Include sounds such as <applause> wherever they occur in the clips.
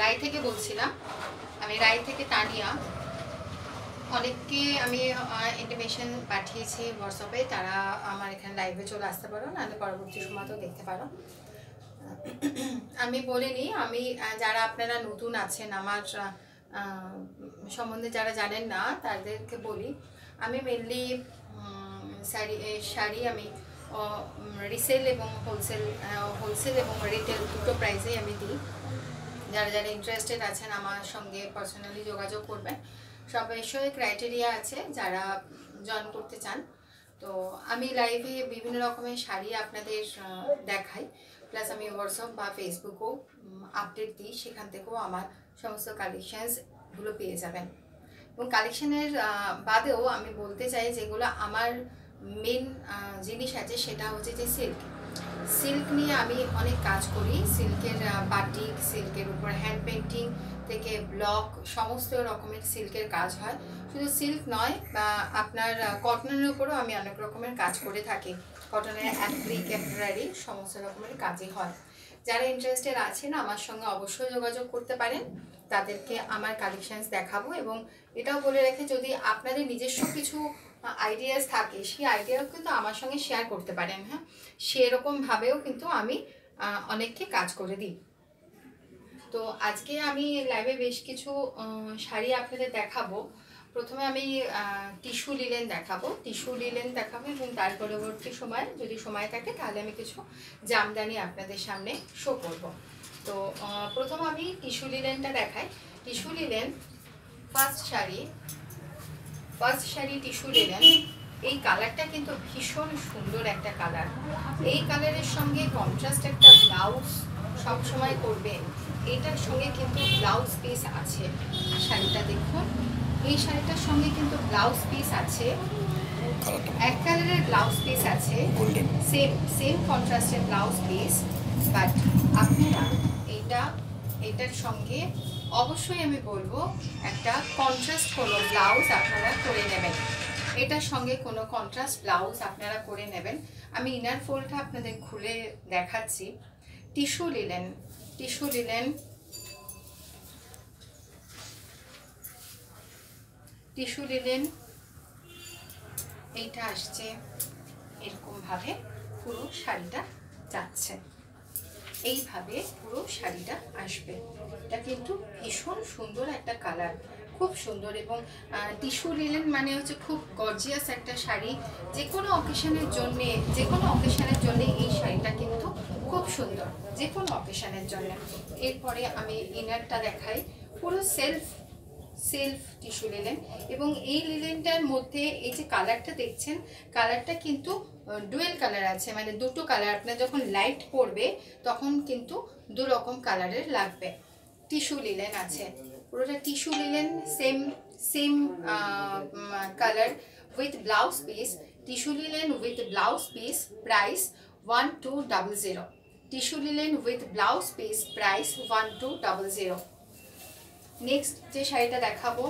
রায় থেকে বলছিলাম আমি রায় থেকে তানিয়া। অনেককে আমি ইন্টিমেশন পাঠিয়েছি হোয়াটসঅ্যাপে তারা আমার এখানে লাইভে চলে আসতে পারো, নাহলে পরবর্তী সময়তেও দেখতে পারো। আমি বলে নিই আমি যারা আপনারা নতুন আছেন, আমার সম্বন্ধে যারা জানেন না, তাদেরকে বলি। আমি মেনলি শাড়ি শাড়ি আমি রিসেল এবং হোলসেল হোলসেল এবং রিটেল দুটো প্রাইসেই আমি দিই। যারা যারা ইন্টারেস্টেড আছেন আমার সঙ্গে পার্সোনালি যোগাযোগ করবেন। সব বিষয়ে ক্রাইটেরিয়া আছে যারা জয়েন করতে চান। তো আমি লাইভে বিভিন্ন রকমের শাড়ি আপনাদের দেখাই। প্লাস আমি হোয়াটসঅ্যাপ বা ফেসবুকেও আপডেট দিই। সেখান থেকেও আমার সমস্ত কালেকশানসগুলো পেয়ে যাবেন। এবং কালেকশানের বাদেও আমি বলতে চাই যেগুলো আমার মেন জিনিস আছে সেটা হচ্ছে যে সিল্ক সিল্ক নিয়ে আমি অনেক কাজ করি। সিল্কের বাটিক সিল্কের উপর হ্যান্ড পেন্টিং থেকে ব্লক সমস্ত রকমের সিল্কের কাজ হয়। শুধু সিল্ক নয়, বা আপনার কটনের উপরও আমি অনেক রকমের কাজ করে থাকি। কটনের অ্যাপ্লিক এমব্রয়ডারি সমস্ত রকমের কাজই হয়। যারা ইন্টারেস্টেড আছেন, আমার সঙ্গে অবশ্যই যোগাযোগ করতে পারেন। তাদেরকে আমার কালেকশানস দেখাবো এবং এটাও বলে রেখে যদি আপনাদের নিজস্ব কিছু আইডিয়াস থাকে, সেই আইডিয়াও কিন্তু আমার সঙ্গে শেয়ার করতে পারেন হ্যাঁ? সেরকমভাবেও কিন্তু আমি অনেককে কাজ করে দিই। তো আজকে আমি লাইভে বেশ কিছু শাড়ি আপনাদের দেখাবো। প্রথমে আমি টিস্যু লিলেন দেখাবো। টিস্যু লিলেন দেখাবো এবং তার পরবর্তী সময় যদি সময় থাকে তাহলে আমি কিছু জামদানি আপনাদের সামনে শো করব। তো প্রথম আমি টিস্যু লিলেনটা দেখাই। Tissue linen first sari first sari tissue linen এই কালারটা কিন্তু ভীষণ সুন্দর একটা কালার এই কালারের সঙ্গে কন্ট্রাস্ট একটা ব্লাউজ সবসময় করবে এইটার সঙ্গে কিন্তু ব্লাউজ পিস আছে। শাড়িটা দেখুন এই শাড়িটার সঙ্গে কিন্তু ব্লাউজ পিস আছে। এক কালারের ব্লাউজ পিস আছে। সেম সেম কন্ট্রাস্টের ব্লাউজ পিস বাট আপনারা এটা এটার সঙ্গে অবশ্যই আমি বলব, একটা কন্ট্রাস্ট কোনো ব্লাউজ আপনারা করে নেবেন। এটার সঙ্গে কোনো কন্ট্রাস্ট ব্লাউজ আপনারা করে নেবেন। আমি ইনার ফোল্ডটা আপনাদের খুলে দেখাচ্ছি। Tissue linen tissue linen tissue নিলেন এইটা আসছে এরকমভাবে পুরো শাড়িটা যাচ্ছে। এইভাবে পুরো শাড়িটা আসবে। এটা কিন্তু ভীষণ সুন্দর একটা কালার খুব সুন্দর এবং টিস্যু লিলেন মানে হচ্ছে খুব গর্জিয়াস একটা শাড়ি। যে কোনো অকেশনের জন্য যে কোনো অকেশনের জন্য এই শাড়িটা কিন্তু খুব সুন্দর যে কোনো অকেশনের জন্য। এরপরে আমি ইনারটা দেখাই, পুরো সেলফ সেলফ টিস্যু লিলেন এবং এই লিলেনটার মধ্যে এই যে কালারটা দেখছেন কালারটা কিন্তু ডুয়েল কালার আছে মানে দুটো কালার আপনার যখন লাইট পড়বে তখন কিন্তু দু রকম কালারের লাগবে। টিস্যু লিলেন আছে। পুরোটা tissue linen same same colour with blouse piece tissue linen with blouse piece price one two double zero tissue linen with blouse piece price one two double zero next যে শাড়িটা দেখাবো।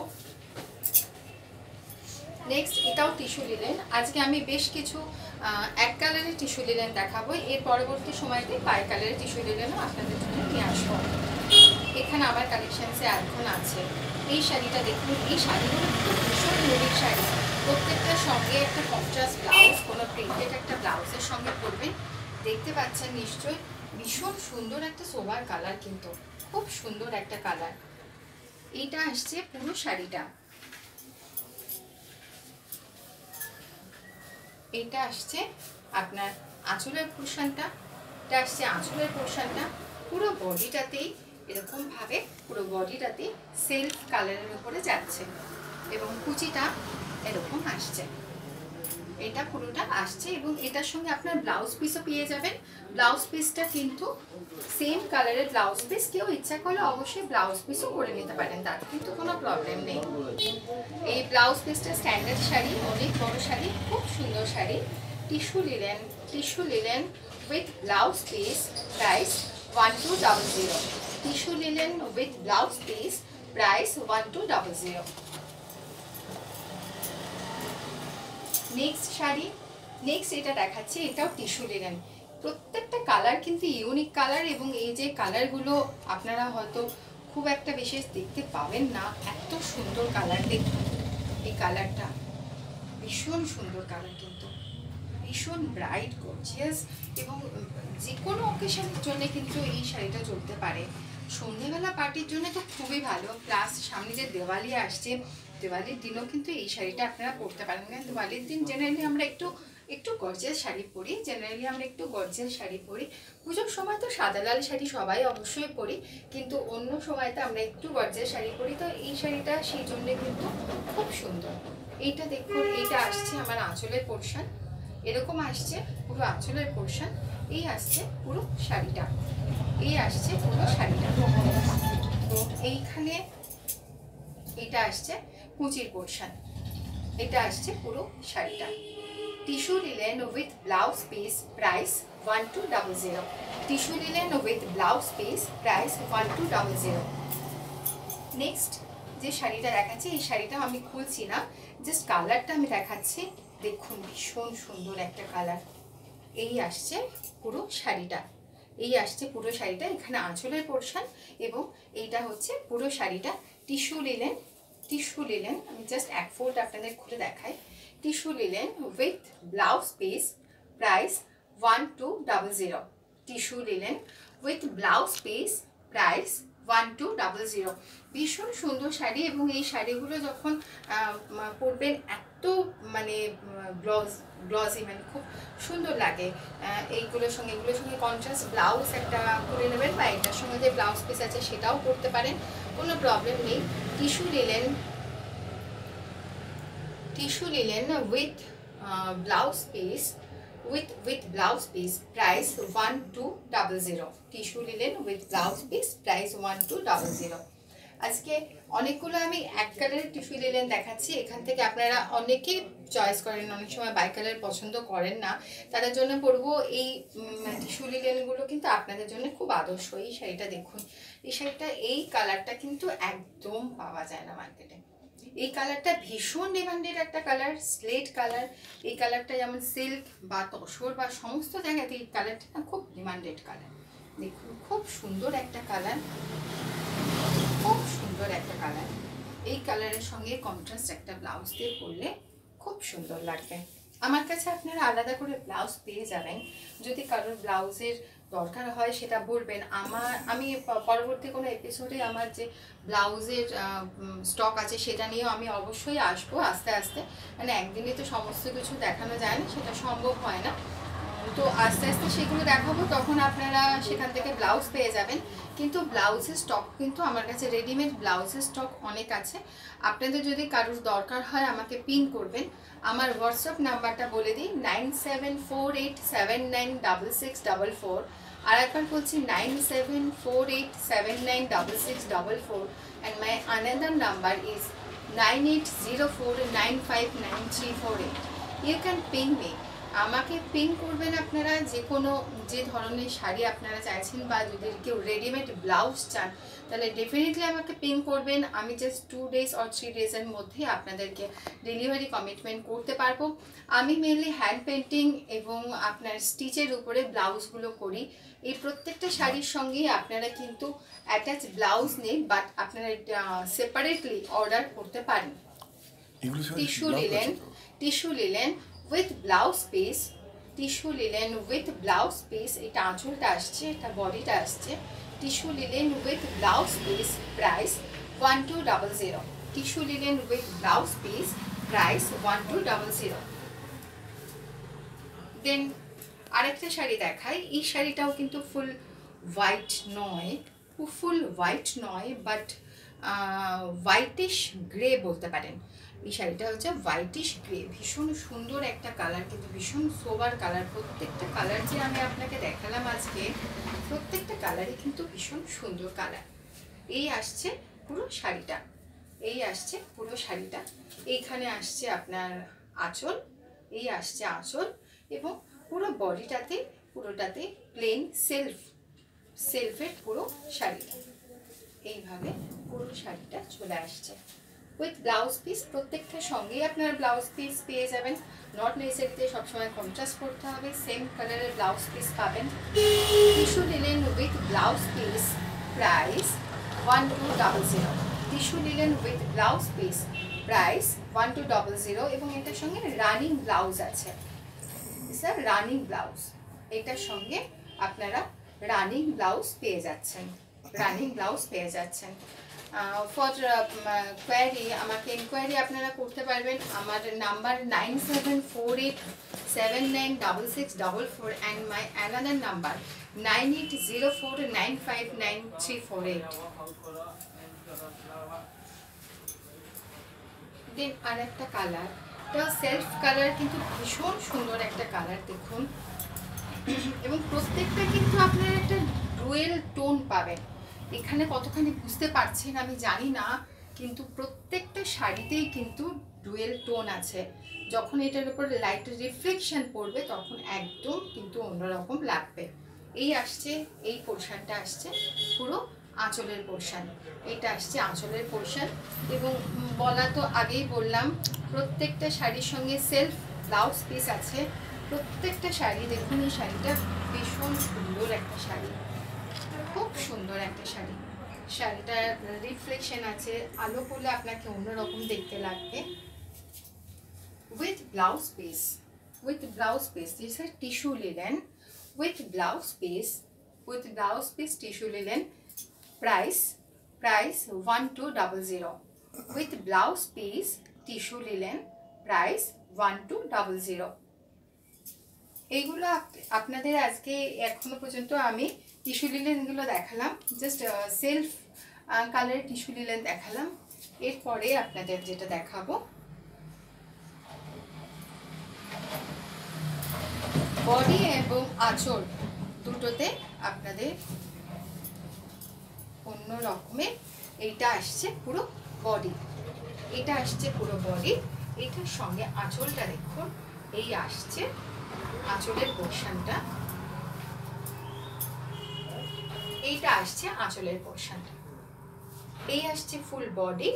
Next এটাও tissue linen আজকে আমি বেশ কিছু এক কালারের টিস্যু লিলেন দেখাবো। এর পরবর্তী সময়তে পায়ে কালারের টিস্যু লিলেনও আপনাদের জন্য নিয়ে আসব। এখানে আমার কালেকশনসে এখন আছে। এই শাড়িটা দেখুন, এই শাড়িগুলো কিন্তু ভীষণ ইউনিক শাড়ি। প্রত্যেকটার সঙ্গে একটা কন্ট্রাস্ট ব্লাউজ কোনো প্রিন্টেড একটা ব্লাউজের সঙ্গে পরবেন। দেখতে পাচ্ছেন নিশ্চয়ই, ভীষণ সুন্দর একটা সোবার কালার কিন্তু। খুব সুন্দর একটা কালার এইটা আসছে পুরো শাড়িটা। এইটা আসছে আপনার আঁচলের পোর্শনটা এটা আসছে আঁচলের পোর্শনটা পুরো বডিটাতেই এরকমভাবে পুরো বডিটাতেই সেলফ কালারের উপরে যাচ্ছে এবং কুচিটা এরকম আসছে। এটা পুরোটা আসছে এবং এটার সঙ্গে আপনার ব্লাউজ পিসও পেয়ে যাবেন। ব্লাউজ পিসটা কিন্তু সেম কালারের ব্লাউজ পিস কেউ ইচ্ছা করলে অবশ্যই ব্লাউজ পিসও করে নিতে পারেন তার কিন্তু কোনো প্রবলেম নেই। এই ব্লাউজ পিসটা স্ট্যান্ডার্ড শাড়ি, অনেক বড় শাড়ি, খুব সুন্দর sari. Tissue linen tissue linen with blouse piece price one two double zero tissue linen with blouse piece price one two double zero next sari next এটা দেখাচ্ছি, এটাও টিস্যু লিনেন প্রত্যেকটা কালার কিন্তু ইউনিক কালার এবং এই যে কালারগুলো আপনারা হয়তো খুব একটা বিশেষ দেখতে পাবেন না, এত সুন্দর কালার দেখুন। এই কালারটা ভীষণ সুন্দর কালার কিন্তু। ভীষণ ব্রাইট গর্জিয়াস এবং যে কোনো অকেশনের জন্য কিন্তু এই শাড়িটা চলতে পারে। সন্ধেবেলা পার্টির জন্য তো খুবই ভালো। প্লাস সামনে যে দেওয়ালি আসছে দেওয়ালির দিনও কিন্তু এই শাড়িটা আপনারা পরতে পারেন। কারণ দিওয়ালির দিন জেনারেলি আমরা একটু একটু গর্জের শাড়ি পরি। জেনারেলি আমরা একটু গর্জের শাড়ি পরি। পুজোর সময় তো সাদা লাল শাড়ি সবাই অবশ্যই পরি। কিন্তু অন্য সময়তে আমরা একটু গর্জের শাড়ি পরি। তো এই শাড়িটা সেই জন্যে কিন্তু খুব সুন্দর। এইটা দেখুন, এইটা আসছে আমার আঁচলের পোর্শন এরকম আসছে পুরো আঁচলের পোর্শন এই আসছে পুরো শাড়িটা। এই আসছে পুরো শাড়িটা। তো এইখানে এটা আসছে। কুচির পোর্শন। এটা আসছে পুরো শাড়িটা। Tissue linen with blouse piece price one two double zero. Tissue linen with blouse piece price one two double zero. Next যে শাড়িটা দেখাচ্ছি, এই শাড়িটা আমি খুলছি না। জাস্ট কালারটা আমি দেখাচ্ছি। দেখুন, ভীষণ সুন্দর একটা কালার। এই আসছে পুরো শাড়িটা। এই আসছে পুরো শাড়িটা, এখানে আঁচলের পোর্শন এবং এইটা হচ্ছে পুরো শাড়িটা। টিস্যু লিলেন টিস্যু লিলেন আমি জাস্ট এক ফোল্ড আপনাদের খুলে দেখাই। Tissue linen with blouse piece price one two double zero tissue linen with blouse piece price one two double zero ভীষণ সুন্দর শাড়ি এবং এই শাড়িগুলো যখন পরবেন এত মানে ব্লাউজ ব্লাউজি মানে খুব সুন্দর লাগে। এইগুলোর সঙ্গে, এগুলোর সঙ্গে কন্ট্রাস্ট ব্লাউজ একটা করে নেবেন বা এটার সঙ্গে যে ব্লাউজ পিস আছে সেটাও করতে পারেন। কোনো প্রবলেম নেই tissue linen tissue linen with blouse piece with with blouse piece price 1200 tissue linen with blouse piece price 1200 আজকে অনেকগুলো আমি এক কালারের টিস্যু নিলেন দেখাচ্ছি। এখান থেকে আপনারা অনেকেই চয়েস করেন, অনেক সময় বাই কালার পছন্দ করেন না। তাদের জন্য পরবো এই টিস্যু লিলেনগুলো কিন্তু আপনাদের জন্য খুব আদর্শ এই শাড়িটা দেখুন, এই শাড়িটা, এই কালারটা কিন্তু একদম পাওয়া যায় না মার্কেটে এই কালারটা ভীষণ ডিমান্ডেড একটা কালার স্লেট কালার এই কালারটা যেমন সিল্ক বা তসর বা সমস্ত জায়গাতে এই কালারটা খুব ডিমান্ডেড কালার দেখুন, খুব সুন্দর একটা কালার সুন্দর একটা কালার এই কালারের সঙ্গে কন্ট্রাস্ট একটা ব্লাউজ দিয়ে পরলে খুব সুন্দর লাগবে। আমার কাছে আপনারা আলাদা করে ব্লাউজ পেয়ে যাবেন। যদি কারোর ব্লাউজের দরকার হয়, সেটা বলবেন। আমার, আমি পরবর্তী কোনো এপিসোডে আমার যে ব্লাউজের স্টক আছে, সেটা নিয়েও আমি অবশ্যই আসব আস্তে আস্তে। মানে একদিনে তো সমস্ত কিছু দেখানো যায় না, সেটা সম্ভব হয় না। তো আস্তে আস্তে সেগুলো দেখাবো, তখন আপনারা সেখান থেকে ব্লাউজ পেয়ে যাবেন। কিন্তু ব্লাউজের স্টক কিন্তু আমার কাছে রেডিমেড ব্লাউজের স্টক অনেক আছে। আপনাদের যদি কারোর দরকার হয় আমাকে পিন করবেন। আমার হোয়াটসঅ্যাপ নাম্বারটা বলে দিই nine seven four eight seven nine double six double four আর একবার বলছি nine seven four eight seven nine double six double four and my another number is nine eight zero four nine five nine three four eight you can ping me আমাকে pin করবেন আপনারা যে কোনো যে ধরনের শাড়ি আপনারা চাইছেন বা যদি কেউ রেডিমেড ব্লাউজ চান তাহলে ডেফিনেটলি আমাকে পিন করবেন। আমি just two days or three ডেজের মধ্যে আপনাদেরকে ডেলিভারি কমিটমেন্ট করতে পারব। আমি মেনলি হ্যান্ড পেন্টিং এবং আপনার স্টিচের উপরে ব্লাউজগুলো করি। এই প্রত্যেকটা শাড়ির সঙ্গেই আপনারা কিন্তু অ্যাটাচ ব্লাউজ নেই বাট আপনারা সেপারেটলি অর্ডার করতে পারেন। টিস্যু তো? Tissue linen with blouse piece tissue linen with blouse piece এটা আঁচলটা আসছে, এটা বডিটা আসছে tissue linen with blouse piece price one two double zero tissue linen with blouse piece price one two double zero then আরেকটা শাড়ি দেখাই, এই শাড়িটাও কিন্তু ফুল হোয়াইট নয় ফুল হোয়াইট নয় বাট হোয়াইটিশ গ্রে বলতে পারেন। এই শাড়িটা হচ্ছে হোয়াইটিশ গ্রে ভীষণ সুন্দর একটা কালার কিন্তু ভীষণ সোবার কালার প্রত্যেকটা কালার যে আমি আপনাকে দেখালাম আজকে, প্রত্যেকটা কালারই কিন্তু ভীষণ সুন্দর কালার এই আসছে পুরো শাড়িটা। এই আসছে পুরো শাড়িটা। এইখানে আসছে আপনার আঁচল। এই আসছে আঁচল এবং পুরো বডিটাতে পুরোটাতে প্লেন সেলফ সেলফের পুরো শাড়িটা। এইভাবে পুরো শাড়িটা চলে আসছে। উইথ ব্লাউজ পিস প্রত্যেকটার সঙ্গেই আপনার ব্লাউজ পিস পেয়ে যাবেন। নট নেসেসারিতে সবসময় কন্ট্রাস্ট করতে হবে। সেম কালারের ব্লাউজ পিস পাবেন। Tissue linen with blouse piece price one two double zero tissue linen with blouse piece price one two double zero এবং এটার সঙ্গে রানিং ব্লাউজ আছে। স্যার রানিং ব্লাউজ এটার সঙ্গে আপনারা রানিং ব্লাউজ পেয়ে যাচ্ছেন। রানিং ব্লাউজ পেয়ে যাচ্ছেন। ফর কোয়ারি আমাকে ইনকোয়ারি আপনারা করতে পারবেন। আমার number nine seven four eight seven nine double six double four and my another number nine eight zero four nine five nine three four eight then আর একটা colour এটা self colour কিন্তু ভীষণ সুন্দর একটা কালার দেখুন। <clears throat> এবং প্রত্যেকটা কিন্তু আপনার একটা ডুয়েল টোন পাবেন। এখানে কতখানি বুঝতে পারছেন আমি জানি না, কিন্তু প্রত্যেকটা শাড়িতেই কিন্তু ডুয়েল টোন আছে। যখন এটার উপর লাইট রিফ্লেকশন পড়বে, তখন একদম কিন্তু অন্যরকম লাগবে। এই আসছে, এই পোর্শনটা আসছে, পুরো আঁচলের পোর্শন এটা আসছে আঁচলের পোর্শান এবং বলা তো আগেই বললাম, প্রত্যেকটা শাড়ির সঙ্গে সেলফ ব্লাউজ পিস আছে। প্রত্যেকটা শাড়ি দেখুন, এই শাড়িটা ভীষণ সুন্দর একটা শাড়ি। সুন্দর একটা শাড়ি। শাড়িটার রিফ্লেকশন আছে, আলো পড়লে আপনাকে অন্যরকম দেখতে লাগবে। With blouse piece with blouse piece this R tissue linen with blouse piece with blouse piece tissue linen price price one two double zero with blouse piece tissue linen price one two double zero এইগুলো আপনাদের আজকে এখনও পর্যন্ত আমি tissue লিলেনগুলো দেখালাম। Just self কালারের tissue linen দেখালাম। এরপরে আপনাদের যেটা দেখাবো। বডি এবং আঁচল দুটোতে আপনাদের অন্য রকমের এইটা আসছে পুরো বডি এটা আসছে পুরো বডি এটার সঙ্গে আঁচলটা দেখুন। এই আসছে আঁচলের পোর্শনটা এইটা আসছে আঁচলের পোর্শনটা এই আসছে ফুল বডি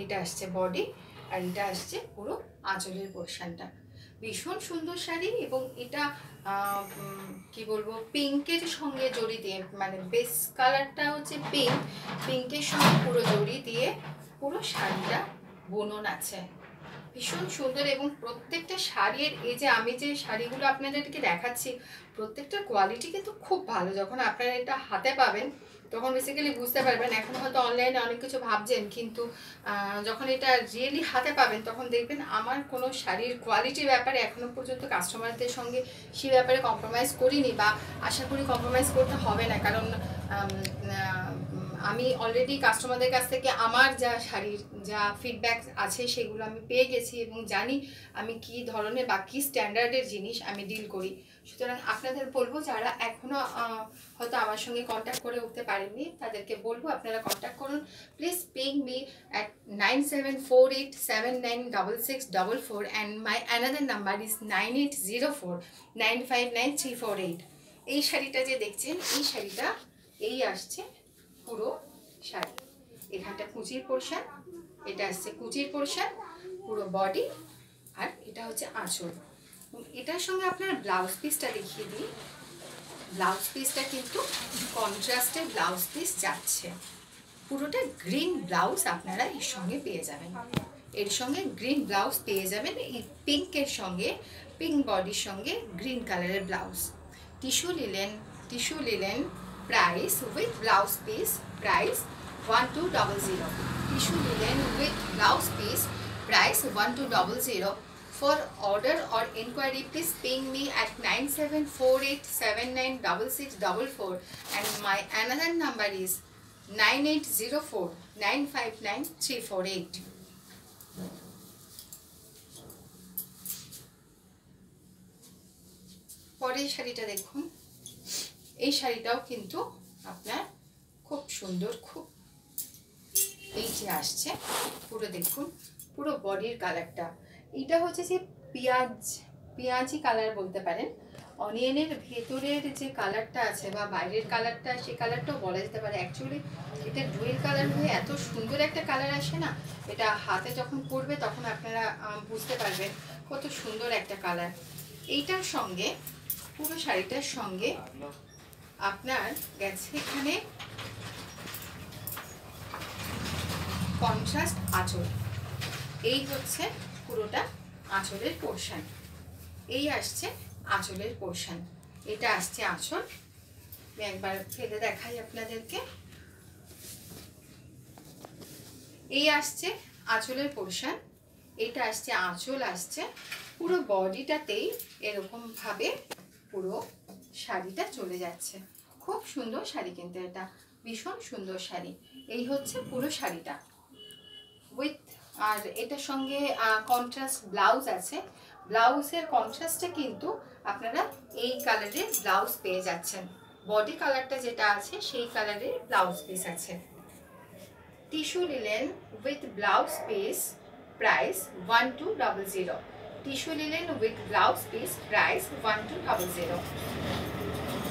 এটা আসছে বডি আর এটা আসছে পুরো আঁচলের পোর্শনটা ভীষণ সুন্দর শাড়ি এবং এটা কি বলব পিঙ্কের সঙ্গে জড়ি দিয়ে মানে বেস কালারটা হচ্ছে পিঙ্ক পিঙ্কের সঙ্গে পুরো জড়ি দিয়ে পুরো শাড়িটা বুনন আছে। ভীষণ সুন্দর এবং প্রত্যেকটা শাড়ির, এই যে আমি যে শাড়িগুলো আপনাদেরকে দেখাচ্ছি, প্রত্যেকটা কোয়ালিটি কিন্তু খুব ভালো। যখন আপনারা এটা হাতে পাবেন, তখন বেসিক্যালি বুঝতে পারবেন, এখন হয়তো অনলাইনে অনেক কিছু ভাবছেন, কিন্তু যখন এটা রিয়েলি হাতে পাবেন, তখন দেখবেন আমার কোনো শাড়ির কোয়ালিটির ব্যাপারে এখনও পর্যন্ত কাস্টমারদের সঙ্গে সে ব্যাপারে কম্প্রোমাইজ করিনি বা আশা করি কম্প্রোমাইজ করতে হবে না। কারণ আম, অলরেডি কাস্টমারদের কাছ থেকে আমার যা শাড়ির যা ফিডব্যাক আছে সেগুলো আমি পেয়ে গেছি এবং জানি আমি কি ধরনের বা কী স্ট্যান্ডার্ডের জিনিস আমি ডিল করি। সুতরাং আপনাদের বলব যারা এখনও হয়তো আমার সঙ্গে কন্ট্যাক্ট করে উঠতে পারেননি তাদেরকে বলব আপনারা কন্ট্যাক্ট করুন। Please ping me at nine seven four eight seven nine double six double four and my another number is nine eight zero four nine five nine three four eight এই শাড়িটা যে দেখছেন এই শাড়িটা এই আসছে। পুরো শাড়ি। এখানটা কুচির পোর্শন, এটা আসছে কুচির পোর্শন, পুরো বডি, আর এটা হচ্ছে আঁচল। এটার সঙ্গে আপনার ব্লাউজ পিসটা দেখিয়ে দিই। ব্লাউজ পিসটা কিন্তু কন্ট্রাস্টের ব্লাউজ পিস যাচ্ছে। পুরোটা গ্রিন ব্লাউজ আপনারা এর সঙ্গে পেয়ে যাবেন। এর সঙ্গে গ্রিন ব্লাউজ পেয়ে যাবেন এই পিঙ্কের সঙ্গে, পিঙ্ক বডির সঙ্গে গ্রিন কালারের blouse. Tissue linen tissue linen price with blouse piece price one two double zero tissue linen with blouse piece price one two double zero For order or inquiry, please ping me at 9748796644 and my another number is 9804 959 348. পরের শাড়িটা দেখুন। এই শাড়িটাও কিন্তু আপনার খুব সুন্দর, খুব এই যে আসছে। পুরো দেখুন, পুরো বডির কালারটা। এটা হচ্ছে যে পেঁয়াজ, পেঁয়াজি কালার বলতে পারেন। অনিয়নের ভেতরের যে কালারটা আছে বা বাইরের কালারটা, সেই কালারটাও বলা যেতে পারে। অ্যাকচুয়ালি এটা ডুয়েল কালার হয়ে এত সুন্দর একটা কালার আসে না। এটা হাতে যখন পরবে তখন আপনারা বুঝতে পারবেন কত সুন্দর একটা কালার। এইটার সঙ্গে, পুরো শাড়িটার সঙ্গে আপনার গেছে এখানে কন্ট্রাস্ট আঁচল। এই হচ্ছে পুরোটা আঁচলের পোর্শন এই আসছে আঁচলের পোর্শন এটা আসছে আঁচল। একবার ফেলে দেখাই আপনাদেরকে। এই আসছে আঁচলের পোর্শন এটা আসছে, আঁচল আসছে। পুরো বডিটাতেই এরকম ভাবে পুরো শাড়িটা চলে যাচ্ছে। খুব সুন্দর শাড়ি কিন্তু এটা। ভীষণ সুন্দর শাড়ি। এই হচ্ছে পুরো শাড়িটা। উইথ আর এটার সঙ্গে কন্ট্রাস্ট ব্লাউজ আছে। ব্লাউজের কন্ট্রাস্টে কিন্তু আপনারা এই কালারের ব্লাউজ পেয়ে যাচ্ছেন। বডি কালারটা যেটা আছে, সেই কালারের ব্লাউজ পিস আছে। Tissue linen with blouse piece price one two double zero tissue linen with blouse piece price one two double zero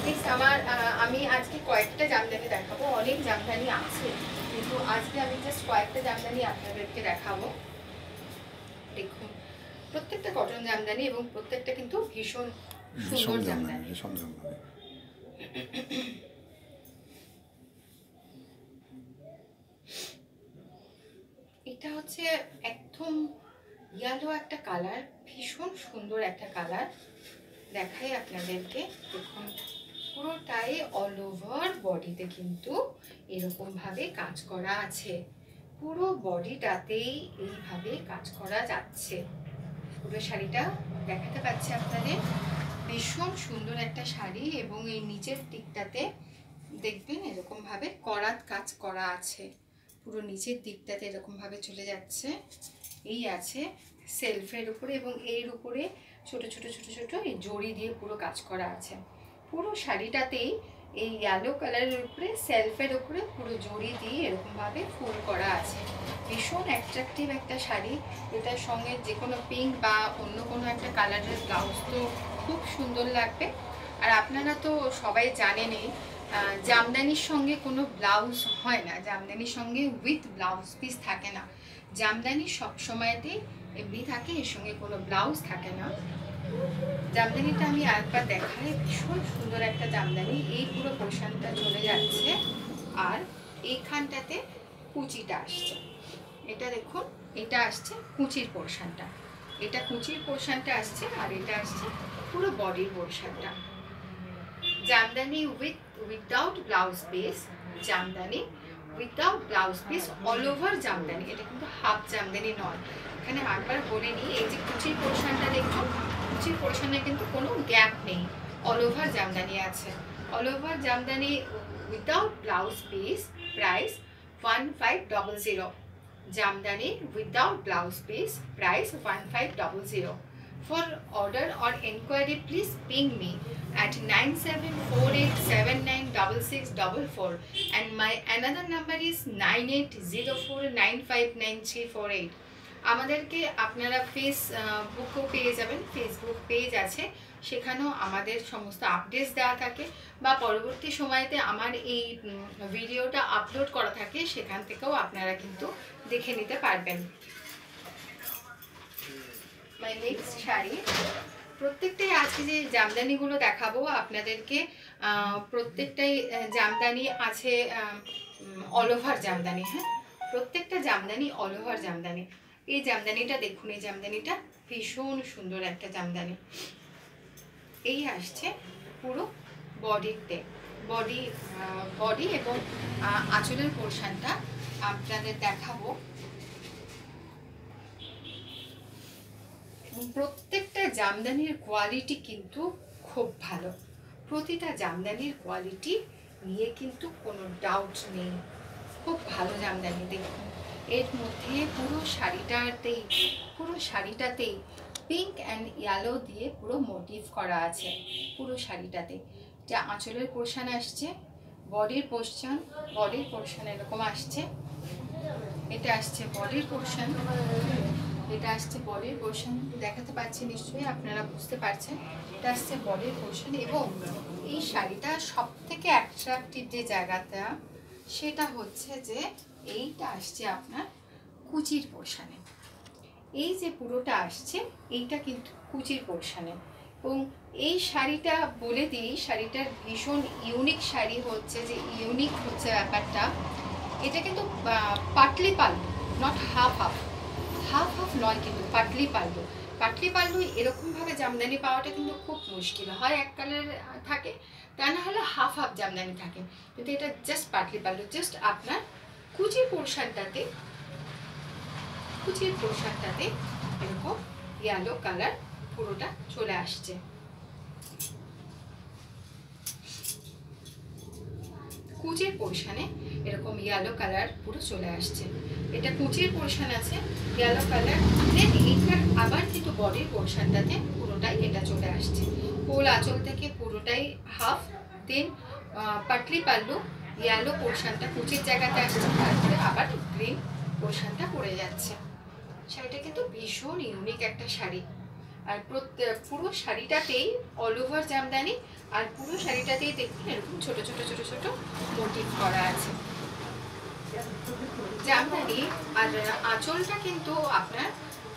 next আমার আমি আজকে কয়েকটা জামদানি দেখাবো। অনেক জামদানি আছে কিন্তু আজকে আমি জাস্ট কয়েকটা জামদানি আপনাদেরকে দেখাবো। দেখুন প্রত্যেকটা কটন জামদানি এবং প্রত্যেকটা কিন্তু ভীষণ সুন্দর জামদানি জামদানি। ভীষণ জামদানি। এটা হচ্ছে একদম ইয়ালো একটা কালার ভীষণ সুন্দর একটা কালার দেখাই আপনাদেরকে। দেখুন, পুরোটাই অল ওভার বডিতে কিন্তু এরকমভাবে কাজ করা আছে। পুরো বডিটাতেই এইভাবে কাজ করা যাচ্ছে। পুরো শাড়িটা দেখাতে পাচ্ছি আপনাদের। ভীষণ সুন্দর একটা শাড়ি এবং এই নিচের দিকটাতে দেখবেন এরকমভাবে করাত কাজ করা আছে। পুরো নিচের দিকটাতে এরকমভাবে চলে যাচ্ছে। এই আছে। সেলফের উপরে এবং এর উপরে ছোট ছোট ছোট ছোট এই জড়ি দিয়ে পুরো কাজ করা আছে। পুরো শাড়িটাতেই এই ইয়েলো কালারের উপরে সেলফের উপরে পুরো জড়ি দিয়ে এরকমভাবে ফুল করা আছে। ভীষণ অ্যাট্রাকটিভ একটা শাড়ি। এটার সঙ্গে যে কোনো পিঙ্ক বা অন্য কোনো একটা কালারের ব্লাউজ তো খুব সুন্দর লাগবে। আর আপনারা তো সবাই জানেনই জামদানির সঙ্গে কোনো ব্লাউজ হয় না। জামদানির সঙ্গে উইথ ব্লাউজ পিস থাকে না। জামদানি সব সময়তেই এমনি থাকে, এর সঙ্গে কোনো ব্লাউজ থাকে না। জামদানিটা আমি আরেকবার দেখাই, ভীষণ সুন্দর একটা জামদানি। এই পুরো পোর্শনটা চলে যাচ্ছে আর এইখানটাতে কুচিটা আসছে। এটা দেখুন, এটা আসছে কুচির পোর্শনটা এটা কুচির পোর্শনটা আসছে আর এটা আসছে পুরো বডির পোর্শনটা Jamdani with without blouse piece Jamdani without blouse piece all over Jamdani. এটা কিন্তু হাফ জামদানি নয়। এখানে বারবার বলে নিই এই যে কুচির পোর্শনটা দেখুন কুচির পোর্শনে কিন্তু কোনো গ্যাপ নেই। অল ওভার জামদানি আছে। All over Jamdani without blouse piece price one five double zero Jamdani without blouse piece price one five double zero For order or enquiry, please ping me at 9748796644 and my another number is 9804959348. আমাদেরকে আপনারা face বুকও পেয়ে যাবেন Facebook page আছে। সেখানেও আমাদের সমস্ত updates দেওয়া থাকে বা পরবর্তী সময়তে আমার এই ভিডিওটা আপলোড করা থাকে, সেখান থেকেও আপনারা কিন্তু দেখে নিতে পারবেন। মাই নেক্সট প্রত্যেকটাই আজকে যে জামদানিগুলো দেখাবো, আপনাদেরকে প্রত্যেকটাই জামদানি আছে অল ওভার জামদানি হ্যাঁ? প্রত্যেকটা জামদানি অল ওভার জামদানি। এই জামদানিটা দেখুন, এই জামদানিটা ভীষণ সুন্দর একটা জামদানি। এই আসছে পুরো বডিতে, বডি বডি এবং আঁচলের পোর্শনটা আপনাদের দেখাবো। প্রত্যেকটা জামদানির কোয়ালিটি কিন্তু খুব ভালো। প্রতিটা জামদানির কোয়ালিটি নিয়ে কিন্তু কোনো ডাউট নেই। খুব ভালো জামদানি, দেখুন। এর মধ্যে পুরো শাড়িটাতেই পুরো শাড়িটাতেই পিঙ্ক অ্যান্ড ইয়েলো দিয়ে পুরো মোটিভ করা আছে, পুরো শাড়িটাতে। যা আঁচলের পোর্শন আসছে বডির পোর্শন বডির পোর্শন এরকম আসছে। এটা আসছে বডির পোর্শন এটা আসছে বডির পোর্শন দেখাতে পাচ্ছি নিশ্চয়ই, আপনারা বুঝতে পারছেন। এটা আসছে বডির পোর্শন এবং এই শাড়িটা সব থেকে অ্যাট্রাকটিভ যে জায়গাটা, সেটা হচ্ছে যে এইটা আসছে আপনার কুচির পোর্শনে। এই যে পুরোটা আসছে, এইটা কিন্তু কুচির পোর্শনে। এবং এই শাড়িটা বলে দিই শাড়িটার ভীষণ ইউনিক শাড়ি হচ্ছে যে ইউনিক হচ্ছে ব্যাপারটা। এটা কিন্তু patli pallu not half half half half নয় কিন্তু, পাটলি পাল্লু। পাটলি পাল্লু এরকমভাবে জামদানি পাওয়াটা কিন্তু খুব মুশকিল। হয় এক কালার থাকে, তা না হলে হাফ হাফ জামদানি থাকে। কিন্তু এটা জাস্ট পাটলি পাল্লু জাস্ট আপনার কুচির পোর্শনটাতে কুচির পোর্শনটাতে এরকম ইয়েলো কালার পুরোটা চলে আসছে। কুচির পোর্শনে এরকম ইয়েলো কালার পুরো চলে আসছে। এটা কুচির পোর্শন আছে ইয়েলো কালার দেন এইটার আবার কিন্তু বডির পোর্শনটাতে পুরোটাই এটা চলে আসছে। ফুল আঁচল থেকে পুরোটাই half then patli pallu yellow পোর্শনটা কুচির জায়গাতে আসছে তারপরে আবার গ্রিন পোর্শনটা পড়ে যাচ্ছে। শাড়িটা কিন্তু ভীষণ ইউনিক একটা শাড়ি। আর পুরো শাড়িটাতেই অল ওভার জামদানি, আর পুরো শাড়িটাতেই দেখুন এরকম ছোট ছোট ছোট ছোট মোটিভ করা আছে। জামদানি আর আঁচলটা কিন্তু আপনার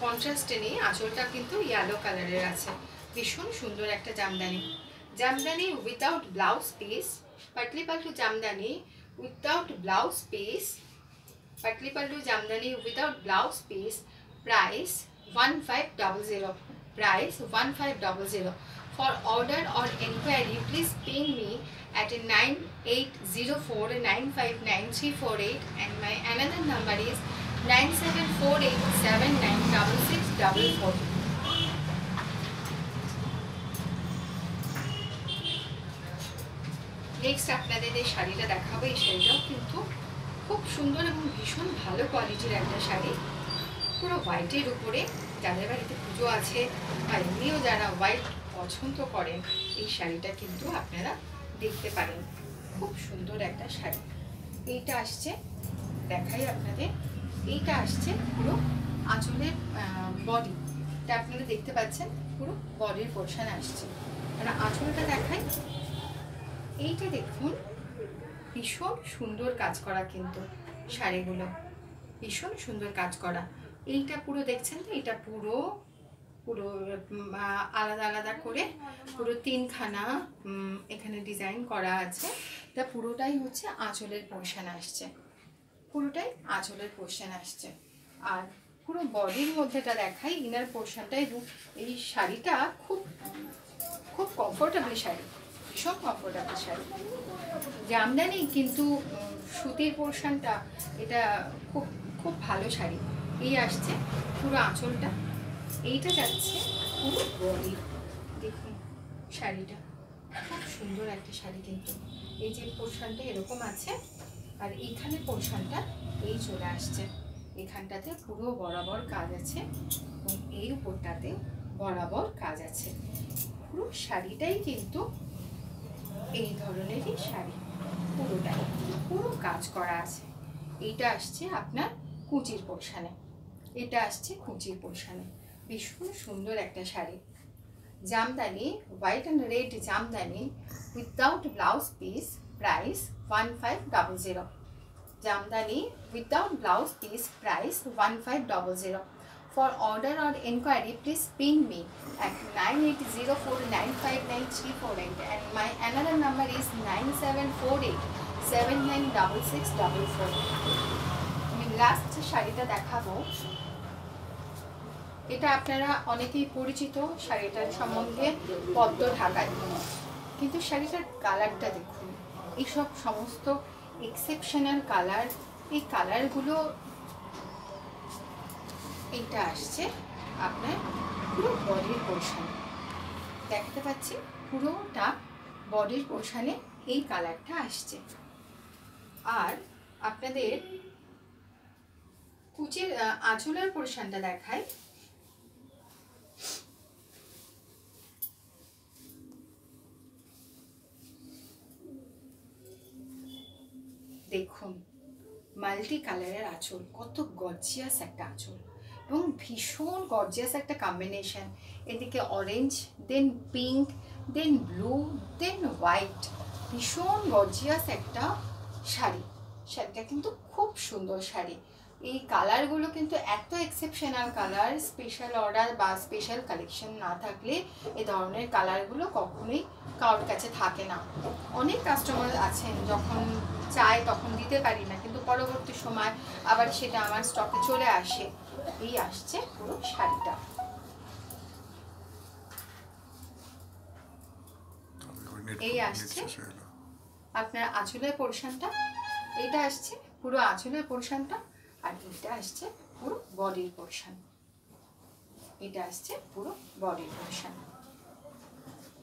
কন্ট্রাস্টে নেই, আঁচলটা কিন্তু ইয়েলো কালারের আছে। ভীষণ সুন্দর একটা Jamdani. Jamdani without blouse piece patli Jamdani without blouse piece patli pallu jamdani without blouse piece price 1500 price 1500 for order or inquiry please ping me at 9804959348 and my another number is 9748796644 next আপনাদের এই শাড়িটা দেখাবো, এই শাড়িটাও কিন্তু খুব সুন্দর এবং ভীষণ ভালো কোয়ালিটির একটা শাড়ি। পুরো হোয়াইটের উপরে, যাদের বাড়িতে পুজো আছে বা এমনিও যারা হোয়াইট পছন্দ করেন, এই শাড়িটা কিন্তু আপনারা দেখতে পারেন। খুব সুন্দর একটা শাড়ি। এইটা আসছে, দেখাই আপনাদের। এইটা আসছে পুরো আঁচলের বডি এটা আপনারা দেখতে পাচ্ছেন, পুরো বডির পোর্শন আসছে। মানে আঁচলটা দেখাই এইটা দেখুন, ভীষণ সুন্দর কাজ করা কিন্তু শাড়িগুলো। ভীষণ সুন্দর কাজ করা। এইটা পুরো দেখছেন তো? এটা পুরো পুরো আলাদা আলাদা করে পুরো তিনখানা এখানে ডিজাইন করা আছে। তা পুরোটাই হচ্ছে আঁচলের পোর্শন আসছে। পুরোটাই আঁচলের পোর্শন আসছে। আর পুরো বডির মধ্যেটা দেখাই ইনার পোর্শনটা এবং এই শাড়িটা খুব খুব কমফোর্টেবল শাড়ি। ভীষণ কমফোর্টেবল শাড়ি। জামদানি কিন্তু সুতির পোর্শনটা, এটা খুব খুব ভালো শাড়ি। এই আসছে পুরো আঁচলটা। এইটা যাচ্ছে পুরো বডি। দেখুন শাড়িটা। খুব সুন্দর একটা শাড়ি কিন্তু। এই যে পোর্শনটা এরকম আছে, আর এইখানে পোর্শনটা এই চলে আসছে। এখানটাতে পুরো বরাবর কাজ আছে এবং এই উপরটাতে বরাবর কাজ আছে। পুরো শাড়িটাই কিন্তু এই ধরনেরই শাড়ি। পুরোটাই। পুরো কাজ করা আছে। এইটা আসছে আপনার কুচির পোর্শানে। এটা আসছে কুচির পোর্শানে। ভীষণ সুন্দর একটা sari. Jamdani white and red Jamdani without blouse piece price one five double zero Jamdani without blouse piece price one five double zero For order or inquiry, please ping me at 9804959348 and my another number is 9748 796644. আমি last শাড়িটা দেখাবো। এটা আপনারা অনেকেই পরিচিত শাড়িটার সম্বন্ধে পদ্ম ঢাকায়। কিন্তু শাড়িটার কালারটা দেখুন। এইসব সমস্ত এক্সেপশনাল কালার এই কালারগুলো এইটা আসছে আপনার পুরো বডির পোর্শন দেখতে পাচ্ছি পুরোটা বডির পোর্শানে এই কালারটা আসছে। আর আপনাদের কুচের আঁচলের পোর্শনটা দেখায় দেখুন মাল্টি কালারের আঁচল, কত গর্জিয়াস একটা আঁচল। এবং ভীষণ গর্জিয়াস একটা কম্বিনেশন এদিকে orange then pink then blue then white ভীষণ গর্জিয়াস একটা শাড়ি। শাড়িটা কিন্তু খুব সুন্দর শাড়ি। এই কালারগুলো কিন্তু এত এক্সেপশনাল কালার স্পেশাল অর্ডার বা স্পেশাল কালেকশন না থাকলে এ ধরনের কালারগুলো কখনোই কারোর কাছে থাকে না। অনেক কাস্টমার আছেন, যখন চায় তখন দিতে পারি না, কিন্তু পরবর্তী সময় আবার সেটা আমার স্টকে চলে আসে। এই আসছে পুরো শাড়িটা। এই আসছে। আপনার আঁচলের পোর্শনটা, এইটা আসছে পুরো আঁচলের পোর্শনটা, আর এইটা আসছে পুরো বডির পোর্শন। এটা আসছে পুরো বডির পোর্শন।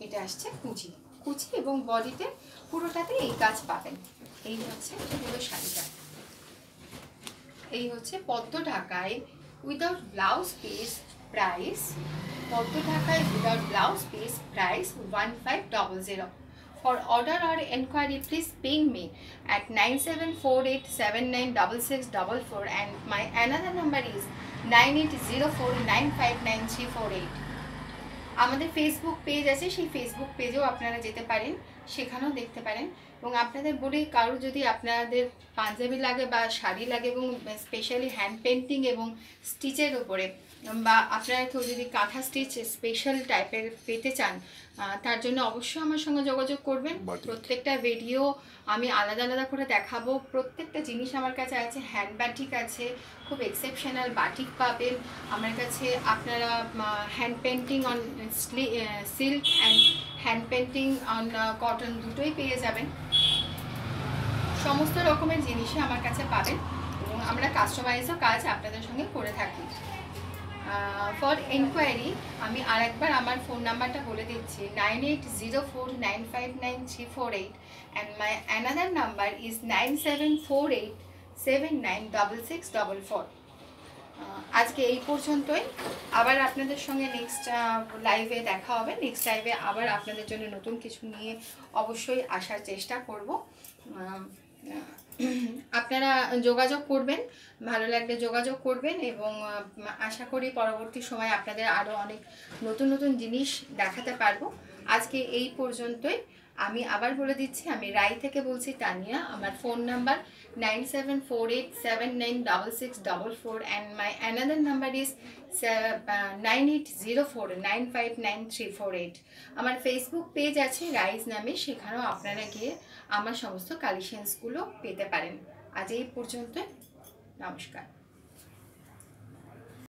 এটা আসছে কুচি। কুচি এবং বডিতে পুরোটাতে এই কাজ পাবেন। এই হচ্ছে পুরো শাড়িটা। এই হচ্ছে পদ্ম ঢাকায় উইদাউট ব্লাউজ পিস প্রাইস পদ্ম ঢাকায় without blouse piece price one five double zero For order or enquiry, please ping me at 9748796644 and my another number is 9804959348. আমাদের ফেসবুক পেজ আছে সেই ফেসবুক পেজেও আপনারা যেতে পারেন। সেখানেও দেখতে পারেন। এবং আপনাদের বলি কারও যদি আপনাদের পাঞ্জাবি লাগে বা শাড়ি লাগে এবং স্পেশালি হ্যান্ড পেন্টিং এবং স্টিচের উপরে বা আপনারা কেউ যদি কাঁথা স্টিচ স্পেশাল টাইপের পেতে চান তার জন্য অবশ্যই আমার সঙ্গে যোগাযোগ করবেন। প্রত্যেকটা ভিডিও আমি আলাদা আলাদা করে দেখাবো। প্রত্যেকটা জিনিস আমার কাছে আছে হ্যান্ড বাটিক আছে খুব এক্সেপশনাল বাটিক পাবেন। আমার কাছে আপনারা hand painting on silk and hand painting on cotton দুটোই পেয়ে যাবেন। সমস্ত রকমের জিনিসই আমার কাছে পাবেন এবং আমরা কাস্টমাইজও কাজ আপনাদের সঙ্গে করে থাকি। ফর এনকোয়ারি আমি আরেকবার আমার ফোন নাম্বারটা বলে দিচ্ছি। Nine eight zero four nine five nine three four eight and my another number is nine seven four eight seven nine double six double four আজকে এই পর্যন্তই। আবার আপনাদের সঙ্গে নেক্সট লাইভে দেখা হবে। নেক্সট লাইভে আবার আপনাদের জন্য নতুন কিছু নিয়ে অবশ্যই আসার চেষ্টা করব। আপনারা যোগাযোগ করবেন, ভালো লাগলে যোগাযোগ করবেন এবং আশা করি পরবর্তী সময় আপনাদের আরও অনেক নতুন নতুন জিনিস দেখাতে পারব। আজকে এই পর্যন্তই। আমি আবার বলে দিচ্ছি, আমি রাই থেকে বলছি তানিয়া। আমার phone number nine seven four eight seven nine double six double four and my another number is nine eight zero four nine five nine three four eight আমার ফেসবুক পেজ আছে রাইজ নামে, সেখানেও আপনারা গিয়ে আমার সমস্ত কালেকশনসগুলো পেতে পারেন। আজ এই পর্যন্ত নমস্কার।